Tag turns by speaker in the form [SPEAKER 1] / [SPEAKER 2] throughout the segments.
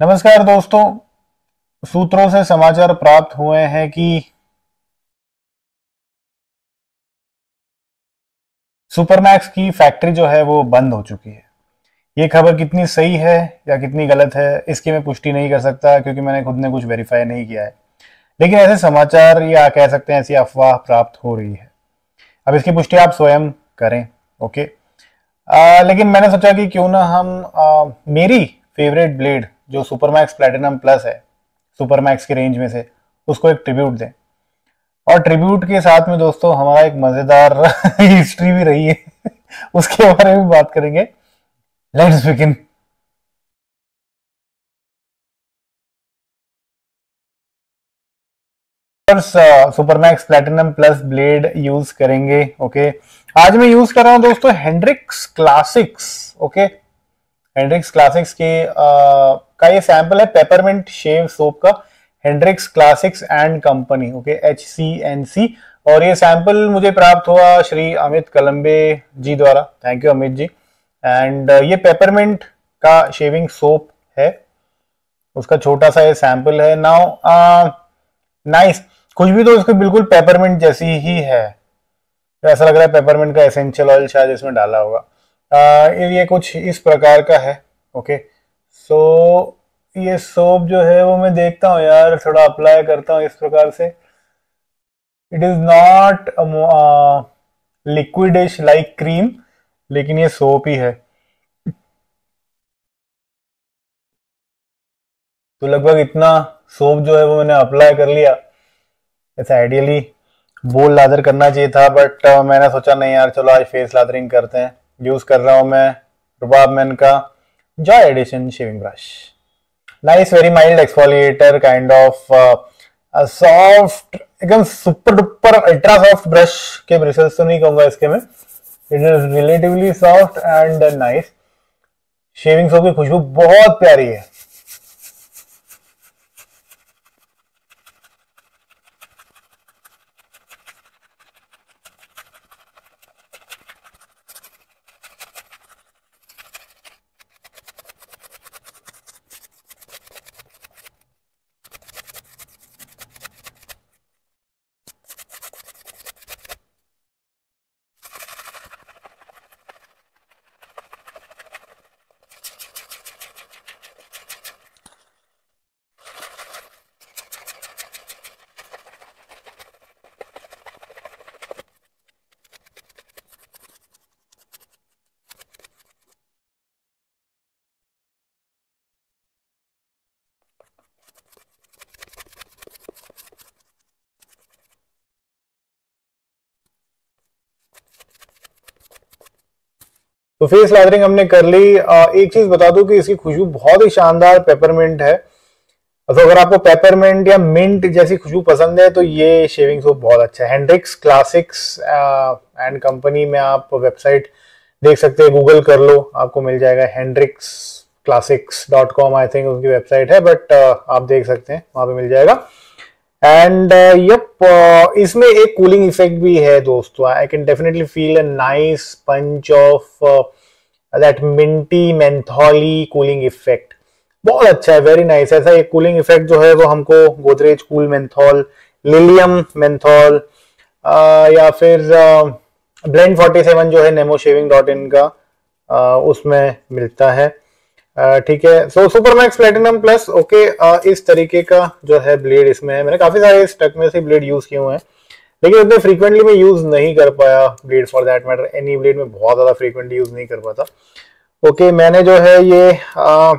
[SPEAKER 1] नमस्कार दोस्तों। सूत्रों से समाचार प्राप्त हुए हैं कि सुपरमैक्स की फैक्ट्री जो है वो बंद हो चुकी है। ये खबर कितनी सही है या कितनी गलत है इसकी मैं पुष्टि नहीं कर सकता क्योंकि मैंने खुद ने कुछ वेरीफाई नहीं किया है। लेकिन ऐसे समाचार या कह सकते हैं ऐसी अफवाह प्राप्त हो रही है। अब इसकी पुष्टि आप स्वयं करें ओके आ, लेकिन मैंने सोचा कि क्यों ना हम आ, मेरी फेवरेट ब्लेड जो सुपरमैक्स प्लेटिनम प्लस है सुपरमैक्स की रेंज में से उसको एक ट्रिब्यूट दें। और ट्रिब्यूट के साथ में दोस्तों हमारा एक मज़ेदार हिस्ट्री भी रही है। उसके बारे में बात करेंगे। Let's begin Supermax Platinum plus blade use करेंगे ओके आज मैं यूज़ कर रहा हूँ दोस्तों Hendrix Classics okay Hendrix Classics के आ, का ये सैंपल है पेपरमेंट शेव सोप का Hendrix Classics and company okay H C N C और ये सैंपल मुझे प्राप्त हुआ श्री अमित कलम्बे जी द्वारा। Thank you Amit ji. And ये पेपरमेंट का शेविंग सोप है। उसका छोटा सा ये सैंपल है। नाउ नाइस कुछ भी तो इसको बिल्कुल पेपरमेंट जैसी ही है। तो ऐसा लग रहा है पेपरमेंट का एसेंशियल ऑयल शायद इसमें डाला होगा। आ, ये कुछ इस प्रकार का है ओके सो so, ये सोप जो है वो मैं देखता हूँ यार थोड़ा अप्लाई करता हूँ इस प्रकार से। It is not liquidish like cream लेकिन ये सोप ही है। तो लगभग इतना सोप जो है वो मैंने अप्लाई कर लिया। ऐसा आइडियली बोल लादर करना चाहिए था बट मैंने सोचा नहीं यार चलो आज फेस लादरिंग करते हैं। यूज़ कर रहा हूँ मैं रुबाब मैन का। Joy edition shaving brush nice very mild exfoliator kind of soft एकदम super duper ultra soft brush के ब्रशेस तो नहीं कहूँगा इसके में. It is relatively soft and nice shaving soap की खुशबू बहुत प्यारी है. तो फेस लैदरिंग हमने कर ली। एक चीज़ बता दू कि इसकी खुशबू बहुत ही शानदार पेपरमिंट है। तो अगर आपको पेपरमिंट या मिंट जैसी खुशबू पसंद है तो ये शेविंग सोप बहुत अच्छा है। हेंड्रिक्स क्लासिक्स एंड कंपनी में आप वेबसाइट देख सकते हैं गूगल कर लो, आपको मिल जाएगा Hendrix Classics dot com I think उनकी वेबसाइट है बट आप देख सकते हैं, वहाँ पे मिल जाएगा। एंड यप uh, uh, इसमें एक कूलिंग इफ़ेक्ट भी है दोस्तों। I can definitely feel a nice punch of that minty mentholy cooling effect बहुत अच्छा है वेरी नाइस. ऐसा एक कूलिंग इफ़ेक्ट जो है वो हमको गोदरेज कूल मेंथोल लिलियम मेंथोल या फिर ब्लेंड फोर्टी सेवन जो है नेमो शेविंग डॉट इन का uh, उसमें मिलता है। ठीक है। So Supermax Platinum plus okay इस तरीके का जो है ब्लेड इसमें है। मैंने काफ़ी सारे स्टक में से ब्लेड यूज़ किए हुए हैं। लेकिन उतने फ्रीक्वेंटली मैं यूज़ नहीं कर पाया blade for that matter any blade में बहुत ज़्यादा फ्रीक्वेंटली यूज़ नहीं कर पाता। ओके okay, मैंने जो है ये आ,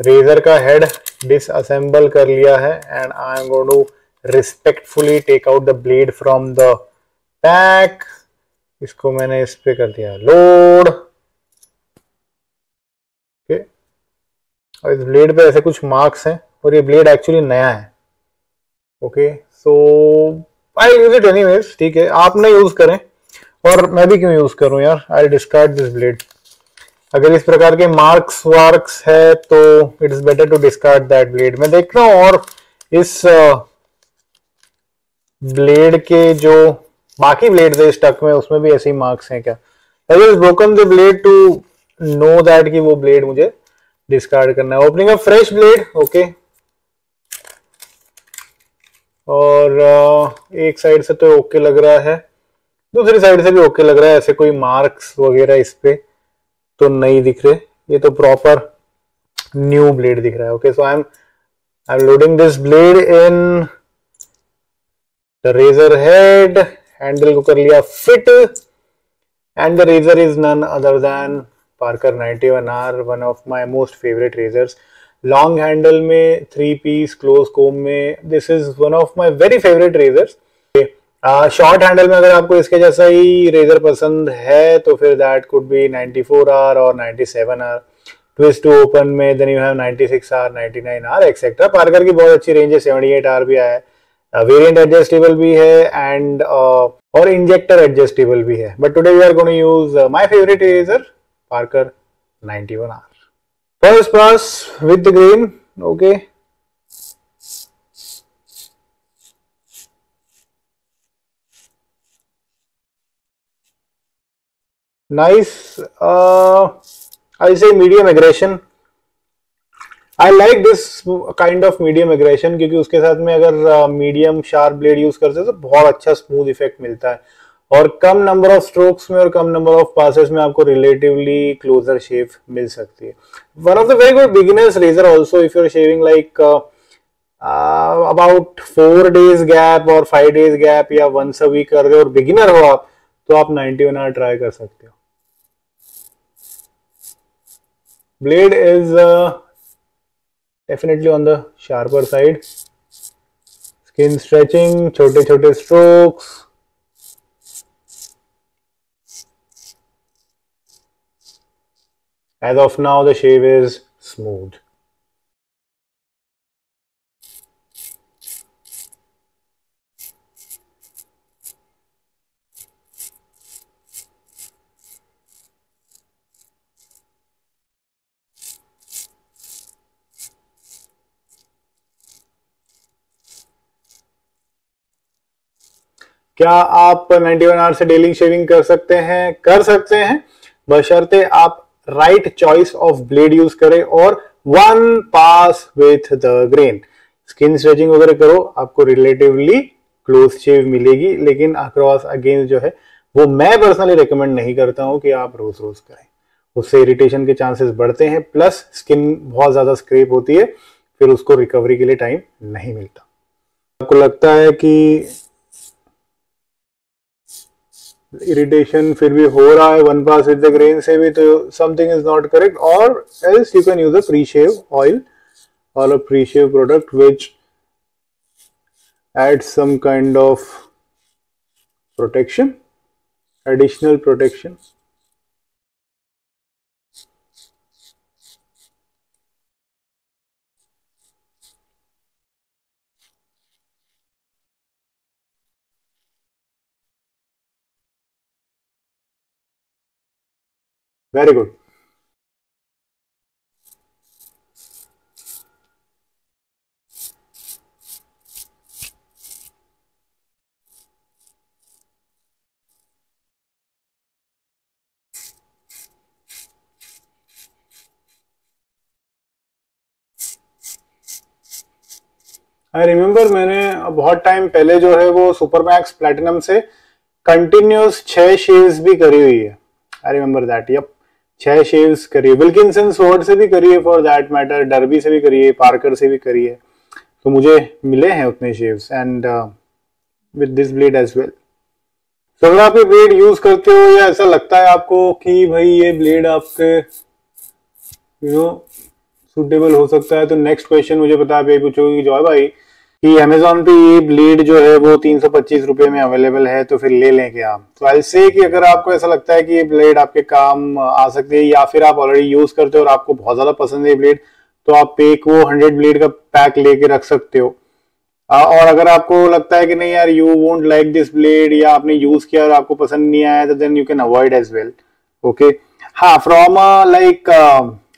[SPEAKER 1] रेजर का हेड डिसअसेंबल कर लिया है। And I am going to respectfully take out the blade from the pack इसको मैंने इस पे कर दिया। लोड और इस ब्लेड पे ऐसे कुछ मार्क्स हैं और ये ब्लेड एक्चुअली नया है। Okay so I use it anyways ठीक है? आप ना यूज़ करें और मैं भी क्यों यूज़ करूँ यार? आई डिस्कार्ड दिस ब्लेड अगर इस प्रकार के मार्क्स वार्क्स है तो it is better to discard that blade मैं देख रहा हूँ और इस ब्लेड uh, के जो बाकी ब्लेड है स्टक में उसमें भी ऐसे ही मार्क्स हैं क्या? Broken the blade to know that कि वो ब्लेड मुझे डिस्कार्ड करना है। Opening a fresh blade okay और एक साइड से तो ओके लग रहा है। दूसरी साइड से भी ओके लग रहा है, ऐसे कोई मार्क्स वगैरह इस पे तो नहीं दिख रहे। ये तो प्रॉपर न्यू ब्लेड दिख रहा है okay so I am I am loading this blade in the razor head handle को कर लिया fit and the razor is none other than Parker 91R one of my most favourite razors long handle में three piece close comb में this is one of my very favourite razors short handle में अगर आपको इसके जैसा ही razor पसंद है तो फिर दैट कुड बी 94 आर और 97 आर ट्विस्ट टू ओपन में then you have 96 R 99 R etcetera Parker की बहुत अच्छी रेंज है 78 आर भी आया है। वेरिएंट एडजस्टेबल भी है एंड और इंजेक्टर एडजस्टेबल भी है। But today we are going to use my favourite razor Parker 91 R First pass with the grain, okay. Nice, uh, I. I like this kind of medium aggression क्योंकि उसके साथ में अगर medium sharp blade use करते हैं तो बहुत अच्छा स्मूथ इफ़ेक्ट मिलता है और कम नंबर ऑफ़ स्ट्रोक्स में और कम नंबर ऑफ़ पासेस में आपको रिलेटिवली क्लोजर शेव मिल सकती है। One of the very good beginners razor also if you are shaving like about four days gap और फाइव डेज़ गैप या वंस अ वीक कर रहे हो और बिगिनर हो आप तो आप 91 आर ट्राई कर सकते हो। Blade is definitely on the sharper side skin stretching छोटे छोटे strokes As of now, the shave is smooth. क्या आप 91 आवर से डेली शेविंग कर सकते हैं कर सकते हैं बशर्ते आप right choice of blade use करें और one pass with the grain skin stretching वगैरह करो, आपको रिलेटिवली क्लोज शेव मिलेगी, लेकिन अक्रॉस अगेंस्ट जो है, वो मैं पर्सनली रिकमेंड नहीं करता हूँ कि आप रोज रोज करें। उससे इरिटेशन के चांसेस बढ़ते हैं प्लस स्किन बहुत ज़्यादा स्क्रेप होती है, फिर उसको रिकवरी के लिए टाइम नहीं मिलता। आपको लगता है कि इरिटेशन फिर भी हो रहा है one pass with the grain से भी तो something is not correct or else you can use a pre shave oil or a pre shave product which adds some kind of protection, additional protection. Very good. I remember मैंने बहुत time पहले जो है वो super max Platinum से continuous छह shaves भी करी हुई है आई रिमेम्बर दैट यप छह शेव्स करी है विल्किंसन स्वॉर्ड से भी करी है फॉर दैट मैटर डरबी से भी करिए पार्कर से भी करिए। तो मुझे मिले हैं उतने shaves and with this blade as well तो अगर आप ये ब्लेड यूज़ करते हो या ऐसा लगता है आपको कि भाई ये ब्लेड आपके यू नो सुटेबल हो सकता है तो नेक्स्ट क्वेश्चन मुझे बता आप ये पूछोगे कि, जॉय भाई कि अमेजोन पे ये ब्लेड जो है वो तीन सौ पच्चीस रुपए में अवेलेबल है तो फिर ले लें क्या? आप तो आई से कि अगर आपको ऐसा लगता है कि ये ब्लेड आपके काम आ सकती है, या फिर आप ऑलरेडी यूज़ करते हो और आपको बहुत ज़्यादा पसंद है ब्लेड तो आप एक वो हंड्रेड ब्लेड का पैक लेके रख सकते हो। और अगर आपको लगता है कि नहीं यार you won't like this blade या आपने यूज़ किया और आपको पसंद नहीं आया तो then you can avoid as well okay हाँ from like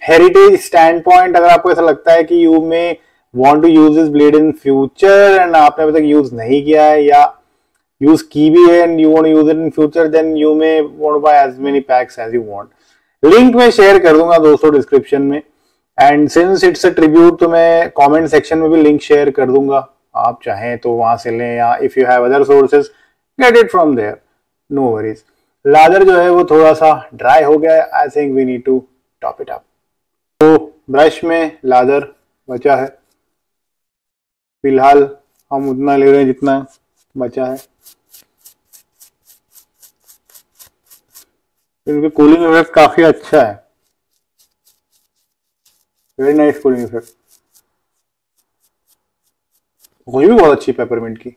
[SPEAKER 1] heritage stand point अगर आपको ऐसा लगता है कि यू में want to use this blade in future and आपने अभी तक यूज़ नहीं किया है या यूज़ की भी है want to use it in future, then you may want to buy as many packs as you want. Link मैं शेयर कर दूँगा दोस्तों डिस्क्रिप्शन में. And since it's a tribute तो मैं कमेंट सेक्शन में भी लिंक शेयर कर दूँगा. आप चाहें तो वहाँ से लें या if you have other sources get it from there no worries lather जो है वो थोड़ा सा ड्राई हो गया I think we need to top it up तो ब्रश में लादर बचा है. फ़िलहाल हम उतना ले रहे हैं जितना बचा है। इनके कूलिंग इफ़ेक्ट काफ़ी अच्छा है। वेरी नाइस कूलिंग इफ़ेक्ट वही भी बहुत अच्छी पेपरमिंट की।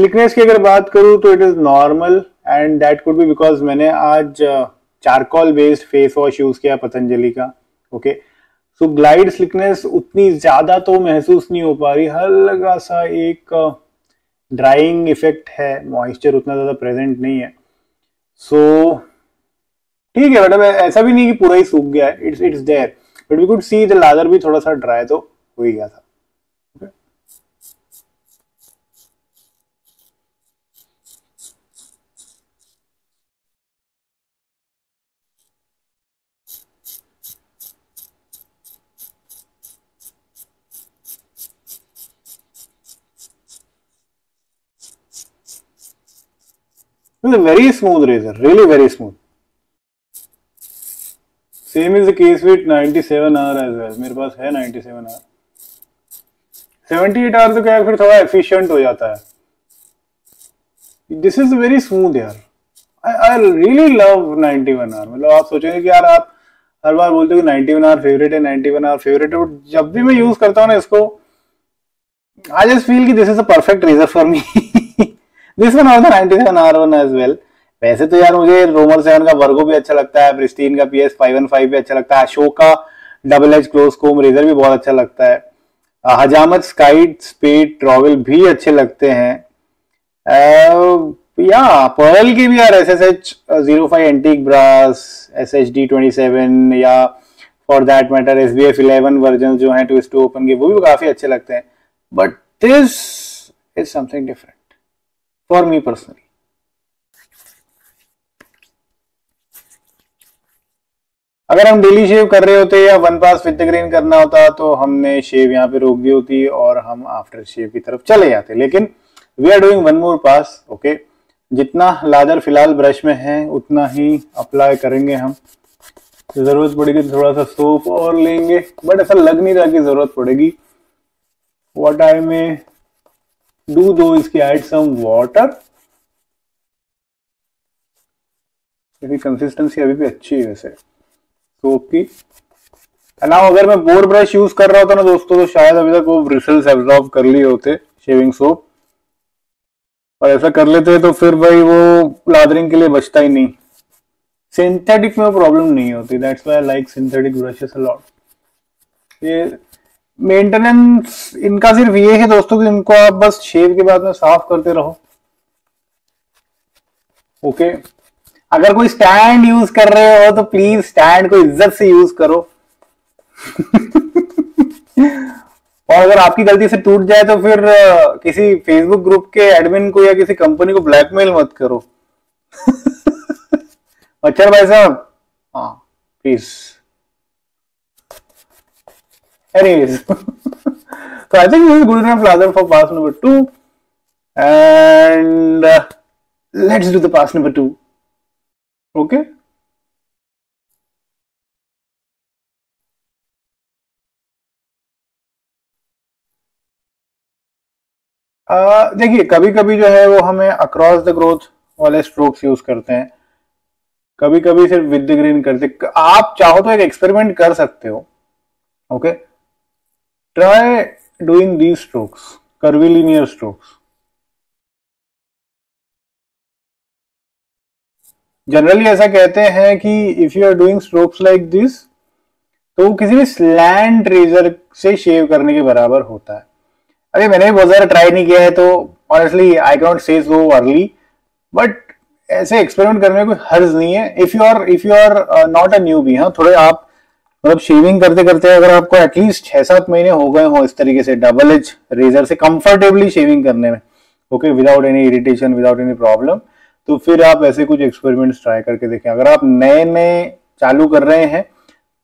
[SPEAKER 1] स्लिकनेस की अगर बात करूँ तो it is normal and that could be because मैंने आज charcoal based face wash use किया पतंजलि का ओके सो ग्लाइड स्लिकनेस उतनी ज़्यादा तो महसूस नहीं हो पा रही हल्का सा एक ड्राइंग uh, इफ़ेक्ट है मॉइस्चर उतना ज़्यादा प्रेजेंट नहीं है। सो so, ठीक है मतलब ऐसा भी नहीं कि पूरा ही सूख गया है it's it's there but we could see the lather भी थोड़ा सा ड्राई तो हो ही गया था। It's a very smooth razor, really very smooth. Same is the case with 97R as well. मेरे पास है 97R. 78R तो क्या है फिर थोड़ा एफिशिएंट हो जाता है. This is very smooth यार. I, I really love 91R. मतलब आप सोचेंगे कि यार आप हर बार बोलते हो 91R फेवरेट है 91R फेवरेट है बट जब भी मैं यूज़ करता हूँ ना इसको आई जस्ट फील कि this is a perfect razor for me this one of the 97 R1 as well वैसे तो यार मुझे रोमर सेवन का वर्गो भी अच्छा लगता है प्रिस्टीन का P S five one five भी अच्छा लगता है अशोक का double H close comb razor भी बहुत अच्छा लगता है। हजामत स्काइट स्पीड ट्रॉवल भी अच्छे लगते हैं। या पर्ल के भी यार S S H zero five antique brass S H D twenty seven या for that matter S B F eleven version जो है ट्विस्ट टू ओपन के, वो भी काफ़ी अच्छे लगते हैं। But this is something different for me personally अगर हम डेली शेव कर रहे होते या वन पास विद ग्रीन करना होता तो हमने शेव यहाँ पे रोक दी होती और हम आफ्टर शेव की तरफ़ चले जाते। लेकिन we are doing one more pass okay जितना लादर फ़िलहाल ब्रश में है, उतना ही अप्लाई करेंगे हम। ज़रूरत पड़ेगी तो थोड़ा सा सोप और लेंगे बट ऐसा लग नहीं रहा कि ज़रूरत पड़ेगी। वॉट आई में do though is कि add some water? इसकी कंसिस्टेंसी अभी भी अच्छी है वैसे। सोप की नाउ अगर मैं बोर ब्रश यूज़ कर रहा होता ना दोस्तों तो शायद अभी तक वो ब्रिसल्स एब्जॉर्ब कर लिए होते शेविंग सोप और ऐसा कर लेते तो फिर भाई वो लादरिंग के लिए बचता ही नहीं। सिंथेटिक में प्रॉब्लम नहीं होती that's why like synthetic brushes a lot ये मेंटेनेंस इनका सिर्फ़ ये है दोस्तों कि इनको आप बस शेव के बाद में साफ़ करते रहो। ओके अगर कोई स्टैंड यूज़ कर रहे हो तो प्लीज़ स्टैंड को इज़्ज़त से यूज़ करो। और अगर आपकी गलती से टूट जाए तो फिर किसी फेसबुक ग्रुप के एडमिन को या किसी कंपनी को ब्लैकमेल मत करो। अच्छा भाई साहब। हाँ please Anyways, so I think this is good enough ladder for pass number two. And uh, let's do the pass number two. Okay. Uh, देखिए कभी कभी जो है वो हमें अक्रॉस द ग्रोथ वाले स्ट्रोक्स यूज़ करते हैं कभी कभी सिर्फ़ विद द ग्रीन करते आप चाहो तो एक एक्सपेरिमेंट कर सकते हो okay okay? Try doing these strokes, curvilinear strokes. Generally ऐसा कहते हैं कि if you are doing strokes like this तो किसी भी स्लैंड रेजर से शेव करने के बराबर होता है अरे मैंने बहुत ज़्यादा ट्राई नहीं किया है तो honestly I cannot say so early but ऐसे एक्सपेरिमेंट करने में कोई हर्ज नहीं है if you are if you are not a newbie हाँ थोड़े आप मतलब शेविंग करते करते अगर आपको एटलीस्ट छह सात महीने हो गए हो इस तरीके से डबल एज रेजर से कंफर्टेबली शेविंग करने में okay without any irritation without any problem तो फिर आप ऐसे कुछ एक्सपेरिमेंट्स ट्राई करके देखें। अगर आप नए नए चालू कर रहे हैं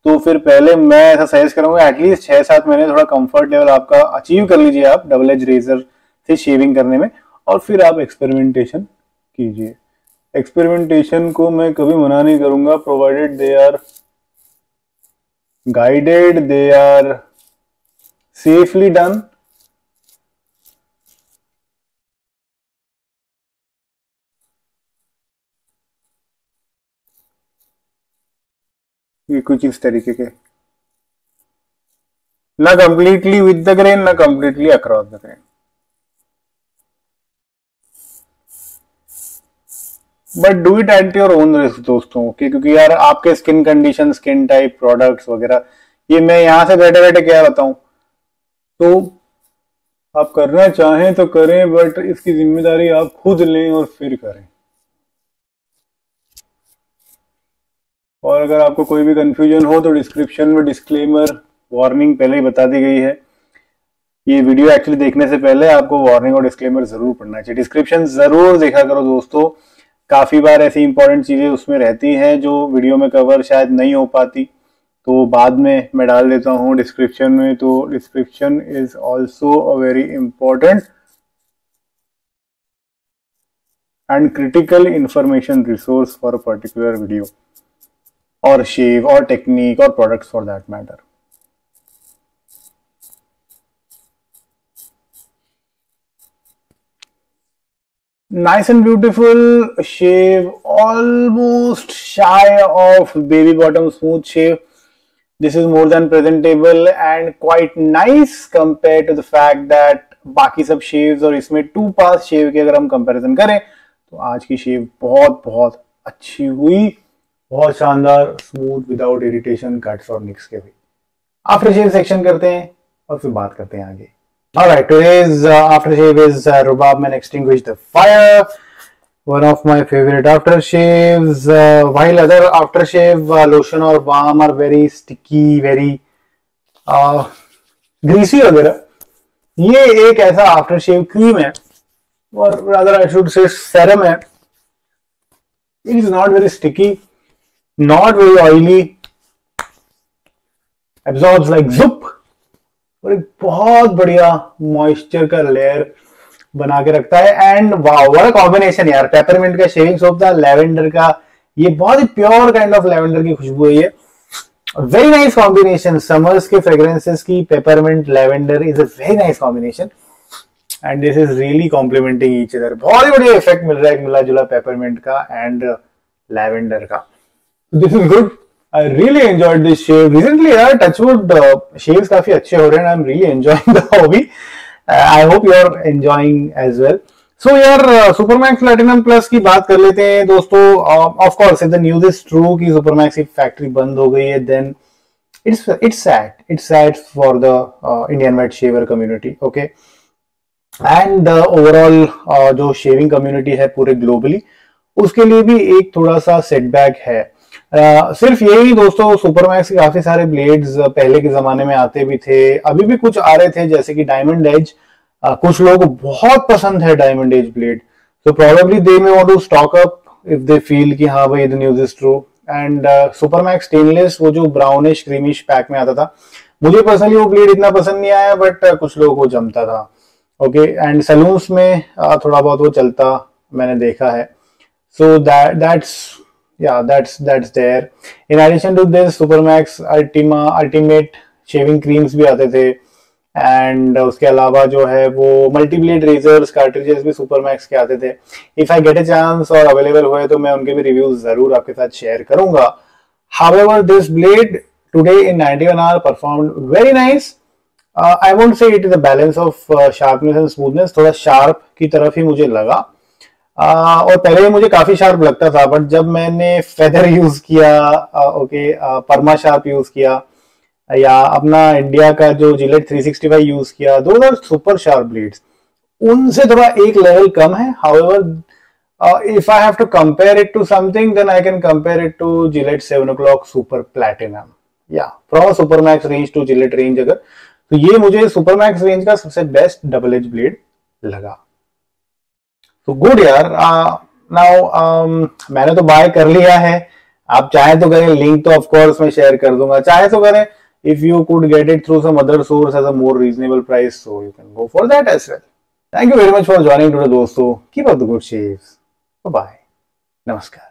[SPEAKER 1] तो फिर पहले मैं ऐसा सजेस्ट करूँगा एटलीस्ट छह सात महीने थोड़ा कंफर्ट लेवल आपका अचीव कर लीजिए आप डबल एज रेजर से शेविंग करने में और फिर आप एक्सपेरिमेंटेशन कीजिए। एक्सपेरिमेंटेशन को मैं कभी मना नहीं करूँगा provided they are guided they are safely done. ये कुछ इस तरीके के। ना कंप्लीटली विद द ग्रेन ना completely across the grain but do it at your own risk दोस्तों ओके क्योंकि यार आपके skin condition skin type products वगैरह, ये मैं यहाँ से बैठे बैठे क्या बताऊँ? तो आप करना चाहें तो करें बट इसकी ज़िम्मेदारी आप खुद लें और फिर करें। और अगर आपको कोई भी कंफ्यूजन हो तो डिस्क्रिप्शन में डिस्क्लेमर वार्निंग पहले ही बता दी गई है। ये वीडियो एक्चुअली देखने से पहले आपको वार्निंग और डिस्क्लेमर ज़रूर पढ़ना चाहिए। डिस्क्रिप्शन ज़रूर देखा करो दोस्तों। काफ़ी बार ऐसी इंपॉर्टेंट चीज़ें उसमें रहती हैं जो वीडियो में कवर शायद नहीं हो पाती। तो बाद में मैं डाल देता हूँ डिस्क्रिप्शन में। तो description is also a very important and critical information resource for particular video और shave और टेक्निक और products for that matter. Nice and beautiful shave, almost shy of baby bottom smooth shave. This is more than presentable and quite nice compared to the fact that बाकी सब shaves और इसमें to पास शेव की अगर हम comparison करें तो आज की शेव बहुत बहुत अच्छी हुई बहुत शानदार स्मूथ विदाउट इरिटेशन कट्स और निक्स के भी आफ्टर शेव सेक्शन करते हैं और फिर बात करते हैं आगे Alright, today's uh, aftershave is uh, Rubab Man Extinguish the Fire. One of my favorite aftershaves. Uh, while other aftershave uh, lotion or balm are very sticky, very uh, greasy वगैरह ये एक ऐसा शेव क्रीम है और rather I should say serum है it is not very sticky not very oily, absorbs like zup और एक बहुत बढ़िया मॉइस्चर का लेयर बना के रखता है। एंड वाओ व्हाट कॉम्बिनेशन यार। पेपरमिंट का शेविंग सोप था लेवेंडर का। ये बहुत ही प्योर काइंड ऑफ़ लेवेंडर की खुशबू है ये। वेरी नाइस कॉम्बिनेशन समर्स के फ्रेग्रेंसेस की peppermint lavender is a very nice combination and this is really complementing each other बहुत ही बढ़िया इफ़ेक्ट मिल रहा है मिला जुला पेपरमिंट का एंड लेवेंडर का। This is good I really enjoyed this shave recently यार टचवुड शेव्स काफ़ी अच्छे हो रहे हैं I am really enjoying the hobby I hope you are enjoying as well so यार सुपरमैक्स प्लैटिनम प्लस की बात कर लेते हैं, दोस्तों. Of course if the news is true कि सुपरमैक्स की फैक्ट्री बंद हो गई है then it's it's sad it's sad for the Indian made shaver community okay and overall जो शेविंग कम्युनिटी है पूरे ग्लोबली उसके लिए भी एक थोड़ा सा सेटबैक है. सिर्फ़ यही दोस्तों सुपरमैक्स के काफ़ी सारे ब्लेड्स पहले के जमाने में आते भी थे। अभी भी कुछ आ रहे थे जैसे कि डायमंड एज कुछ लोगों को बहुत पसंद है डायमंड एज ब्लेड तो probably they may want to stock up if they feel कि हाँ भाई the news is true and Supermax stainless वो जो ब्राउनिश क्रीमिश पैक में आता था मुझे पर्सनली वो ब्लेड इतना पसंद नहीं आया बट uh, कुछ लोगों को जमता था। ओके एंड सलून्स में थोड़ा बहुत वो चलता मैंने देखा है। So that that's yeah, that's that's there. In addition to this, supermax ultima, ultimate shaving creams भी आते थे। एंड उसके अलावा जो है वो मल्टीप्लेट रेजर्स कार्ट्रिजेस भी सुपर मैक्स के आते थे। If I get a chance और अवेलेबल हुए तो मैं उनके भी रिव्यूज़ ज़रूर आपके साथ शेयर करूँगा। However this blade today in 91 our performed very nice I won't say it is a balance of sharpness and smoothness थोड़ा शार्प की तरफ़ ही मुझे लगा। आ, और पहले मुझे काफ़ी शार्प लगता था बट जब मैंने फेदर यूज़ किया आ, ओके परमा शार्प यूज़ किया या अपना इंडिया का जो जिलेट 365 यूज़ किया दो आर सुपर शार्प ब्लेड्स उनसे थोड़ा एक लेवल कम है however if I have to compare it to something then I can compare it to Gillette seven o'clock super platinum या from Supermax range to Gillette range अगर तो ये मुझे सुपरमैक्स रेंज का सबसे बेस्ट डबल एज ब्लेड लगा। तो good यार नाउ मैंने तो बाय कर लिया है। आप चाहे तो करें लिंक तो ऑफ़ कोर्स मैं शेयर कर दूँगा। चाहे तो करें if you could get it through some other source as a more reasonable price so you can go for that as well thank you very much for joining too दोस्तों। Keep up the good shaves bye नमस्कार।